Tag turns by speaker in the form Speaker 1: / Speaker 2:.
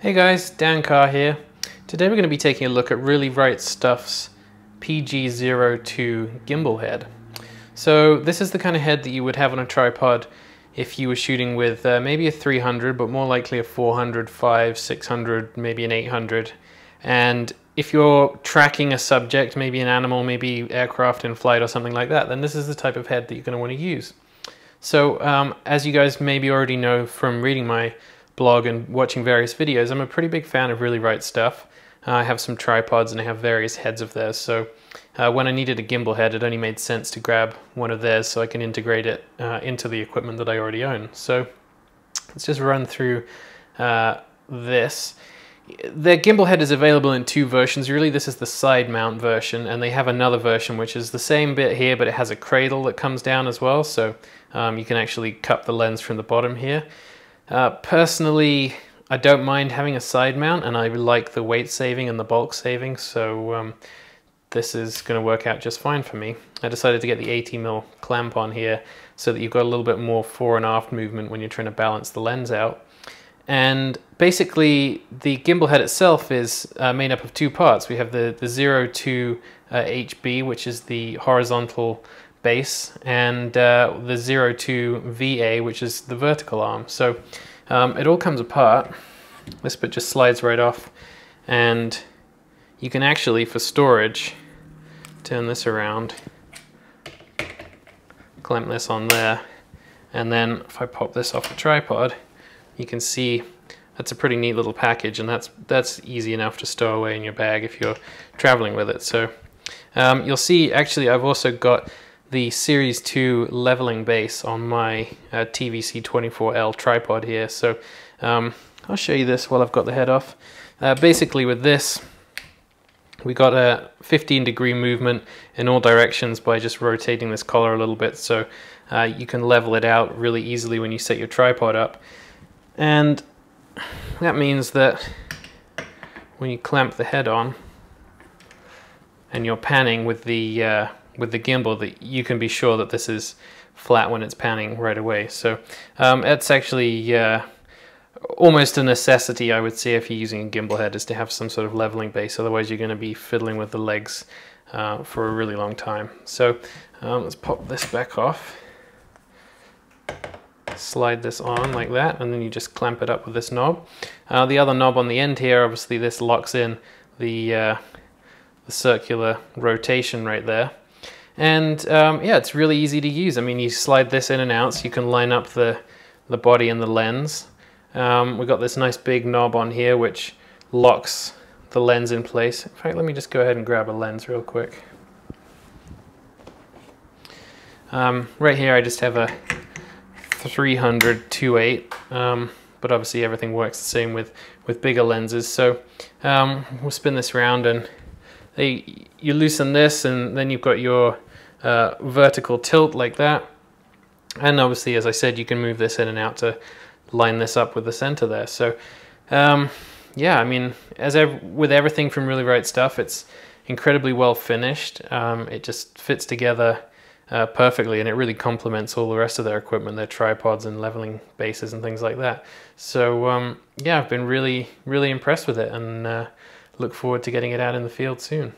Speaker 1: Hey guys, Dan Carr here. Today we're going to be taking a look at Really Right Stuff's PG02 gimbal head. So this is the kind of head that you would have on a tripod if you were shooting with uh, maybe a 300 but more likely a 400, 5, 600, maybe an 800. And if you're tracking a subject, maybe an animal, maybe aircraft in flight or something like that, then this is the type of head that you're going to want to use. So um, as you guys maybe already know from reading my blog and watching various videos, I'm a pretty big fan of Really Right Stuff. Uh, I have some tripods and I have various heads of theirs. So uh, when I needed a gimbal head, it only made sense to grab one of theirs so I can integrate it uh, into the equipment that I already own. So let's just run through uh, this. Their gimbal head is available in two versions really. This is the side mount version and they have another version which is the same bit here but it has a cradle that comes down as well so um, you can actually cup the lens from the bottom here. Uh, personally, I don't mind having a side mount and I like the weight saving and the bulk saving, so um, this is going to work out just fine for me. I decided to get the 80 mil clamp on here so that you've got a little bit more fore and aft movement when you're trying to balance the lens out. And basically, the gimbal head itself is uh, made up of two parts. We have the, the 02 uh, HB, which is the horizontal base and uh, the 02 VA, which is the vertical arm. So um, it all comes apart. This bit just slides right off and you can actually, for storage, turn this around, clamp this on there, and then if I pop this off the tripod, you can see that's a pretty neat little package and that's that's easy enough to stow away in your bag if you're traveling with it. So um, you'll see actually I've also got the Series 2 leveling base on my uh, TVC24L tripod here. So um, I'll show you this while I've got the head off. Uh, basically with this, we got a 15 degree movement in all directions by just rotating this collar a little bit. So uh, you can level it out really easily when you set your tripod up. And that means that when you clamp the head on and you're panning with the uh, with the gimbal that you can be sure that this is flat when it's panning right away. So um, it's actually uh, almost a necessity, I would say, if you're using a gimbal head, is to have some sort of leveling base. Otherwise, you're going to be fiddling with the legs uh, for a really long time. So um, let's pop this back off. Slide this on like that, and then you just clamp it up with this knob. Uh, the other knob on the end here, obviously, this locks in the, uh, the circular rotation right there. And um, yeah, it's really easy to use. I mean, you slide this in and out so you can line up the, the body and the lens. Um, we've got this nice big knob on here which locks the lens in place. In fact, let me just go ahead and grab a lens real quick. Um, right here I just have a 300 2.8, um, but obviously everything works the same with, with bigger lenses. So um, we'll spin this around and they, you loosen this and then you've got your uh, vertical tilt like that. And obviously, as I said, you can move this in and out to line this up with the center there. So, um, yeah, I mean, as ev with everything from Really Right Stuff, it's incredibly well finished. Um, it just fits together uh, perfectly and it really complements all the rest of their equipment, their tripods and leveling bases and things like that. So, um, yeah, I've been really, really impressed with it and uh, look forward to getting it out in the field soon.